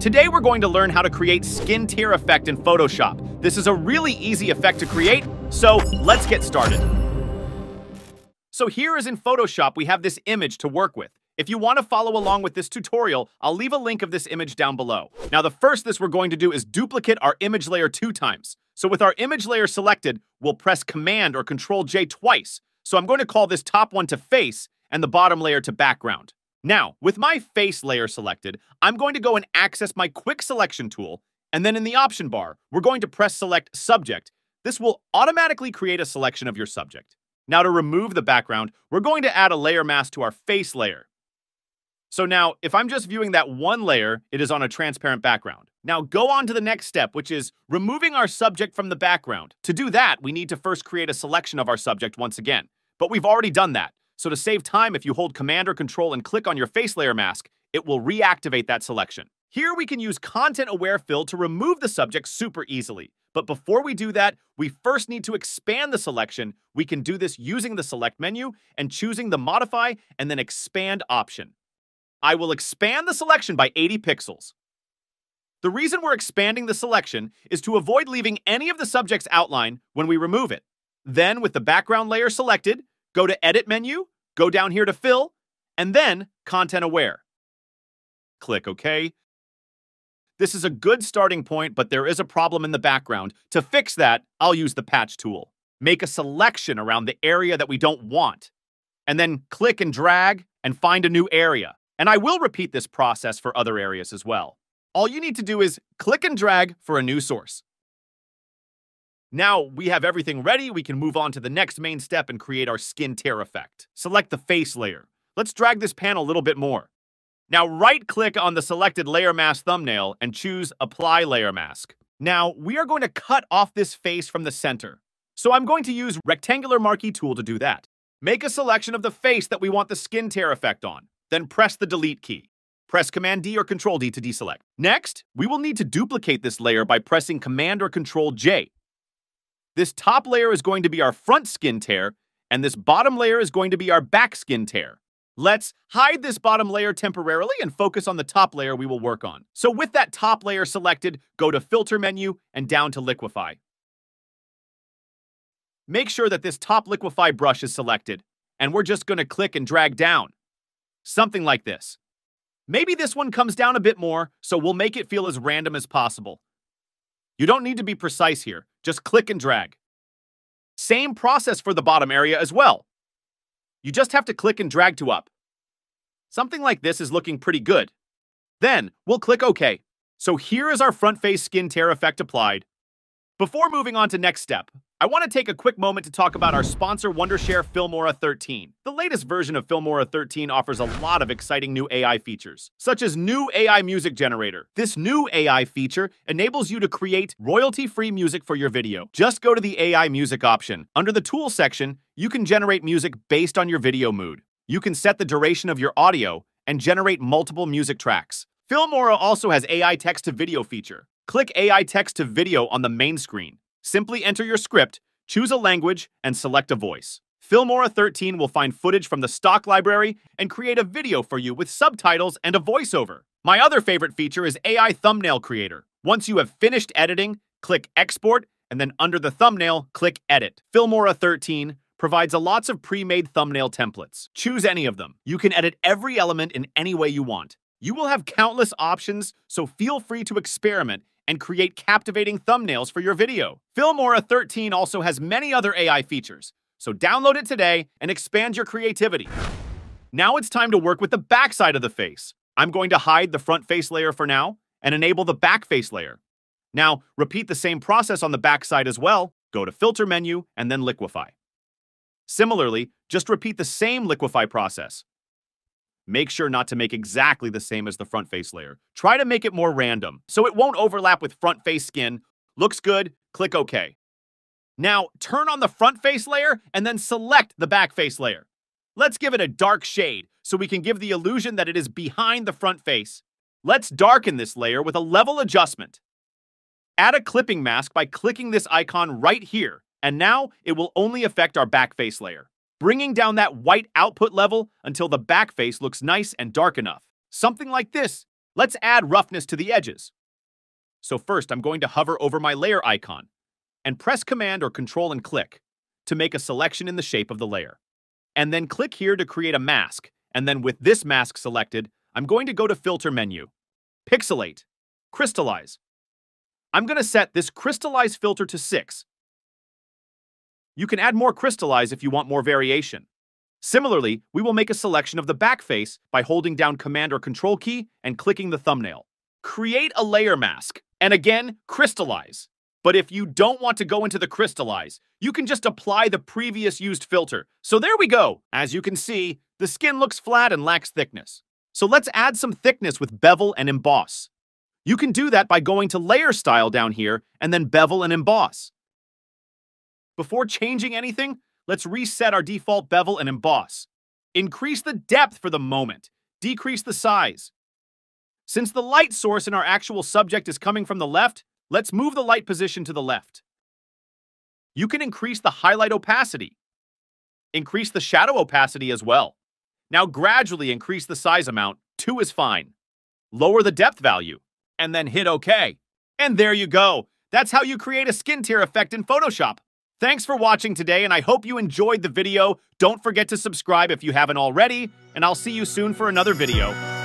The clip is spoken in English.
Today we're going to learn how to create skin tear effect in Photoshop. This is a really easy effect to create, so let's get started. So here is in Photoshop, we have this image to work with. If you want to follow along with this tutorial, I'll leave a link of this image down below. Now the first this we're going to do is duplicate our image layer two times. So with our image layer selected, we'll press Command or Control J twice. So I'm going to call this top one to face and the bottom layer to background. Now, with my face layer selected, I'm going to go and access my quick selection tool, and then in the option bar, we're going to press select subject. This will automatically create a selection of your subject. Now to remove the background, we're going to add a layer mask to our face layer. So now, if I'm just viewing that one layer, it is on a transparent background. Now go on to the next step, which is removing our subject from the background. To do that, we need to first create a selection of our subject once again. But we've already done that. So to save time, if you hold Command or Control and click on your face layer mask, it will reactivate that selection. Here we can use Content Aware Fill to remove the subject super easily. But before we do that, we first need to expand the selection. We can do this using the Select menu and choosing the Modify and then Expand option. I will expand the selection by 80 pixels. The reason we're expanding the selection is to avoid leaving any of the subject's outline when we remove it. Then, with the background layer selected, go to Edit menu, go down here to Fill, and then Content Aware. Click OK. This is a good starting point, but there is a problem in the background. To fix that, I'll use the Patch tool. Make a selection around the area that we don't want, and then click and drag and find a new area. And I will repeat this process for other areas as well. All you need to do is click and drag for a new source. Now we have everything ready, we can move on to the next main step and create our skin tear effect. Select the face layer. Let's drag this panel a little bit more. Now right-click on the selected layer mask thumbnail and choose Apply Layer Mask. Now we are going to cut off this face from the center. So I'm going to use Rectangular Marquee tool to do that. Make a selection of the face that we want the skin tear effect on. Then press the Delete key. Press Command D or Control D to deselect. Next, we will need to duplicate this layer by pressing Command or Control J. This top layer is going to be our front skin tear, and this bottom layer is going to be our back skin tear. Let's hide this bottom layer temporarily and focus on the top layer we will work on. So with that top layer selected, go to Filter menu and down to Liquify. Make sure that this top Liquify brush is selected, and we're just going to click and drag down. Something like this. Maybe this one comes down a bit more, so we'll make it feel as random as possible. You don't need to be precise here, just click and drag. Same process for the bottom area as well. You just have to click and drag to up. Something like this is looking pretty good. Then, we'll click OK. So here is our front face skin tear effect applied. Before moving on to next step, I want to take a quick moment to talk about our sponsor Wondershare Filmora 13. The latest version of Filmora 13 offers a lot of exciting new AI features, such as new AI music generator. This new AI feature enables you to create royalty-free music for your video. Just go to the AI music option. Under the Tools section, you can generate music based on your video mood. You can set the duration of your audio and generate multiple music tracks. Filmora also has AI text to video feature. Click AI text to video on the main screen. Simply enter your script, choose a language, and select a voice. Filmora 13 will find footage from the stock library and create a video for you with subtitles and a voiceover. My other favorite feature is AI Thumbnail Creator. Once you have finished editing, click Export, and then under the thumbnail, click Edit. Filmora 13 provides a lots of pre-made thumbnail templates. Choose any of them. You can edit every element in any way you want. You will have countless options, so feel free to experiment and create captivating thumbnails for your video. Filmora 13 also has many other AI features, so download it today and expand your creativity. Now it's time to work with the backside of the face. I'm going to hide the front face layer for now and enable the back face layer. Now, repeat the same process on the backside as well. Go to Filter menu and then Liquify. Similarly, just repeat the same Liquify process. Make sure not to make exactly the same as the front face layer. Try to make it more random, so it won't overlap with front face skin. Looks good, click OK. Now, turn on the front face layer and then select the back face layer. Let's give it a dark shade so we can give the illusion that it is behind the front face. Let's darken this layer with a level adjustment. Add a clipping mask by clicking this icon right here, and now it will only affect our back face layer bringing down that white output level until the back face looks nice and dark enough. Something like this Let's add roughness to the edges. So first, I'm going to hover over my layer icon and press Command or Control and click to make a selection in the shape of the layer. And then click here to create a mask. And then with this mask selected, I'm going to go to Filter menu, Pixelate, Crystallize. I'm going to set this Crystallize filter to 6. You can add more Crystallize if you want more variation. Similarly, we will make a selection of the back face by holding down Command or Control key and clicking the thumbnail. Create a layer mask, and again, crystallize. But if you don't want to go into the crystallize, you can just apply the previous used filter. So there we go. As you can see, the skin looks flat and lacks thickness. So let's add some thickness with bevel and emboss. You can do that by going to layer style down here and then bevel and emboss. Before changing anything, let's reset our default bevel and emboss. Increase the depth for the moment. Decrease the size. Since the light source in our actual subject is coming from the left, let's move the light position to the left. You can increase the highlight opacity. Increase the shadow opacity as well. Now gradually increase the size amount. 2 is fine. Lower the depth value, and then hit OK. And there you go. That's how you create a skin tear effect in Photoshop. Thanks for watching today, and I hope you enjoyed the video. Don't forget to subscribe if you haven't already, and I'll see you soon for another video.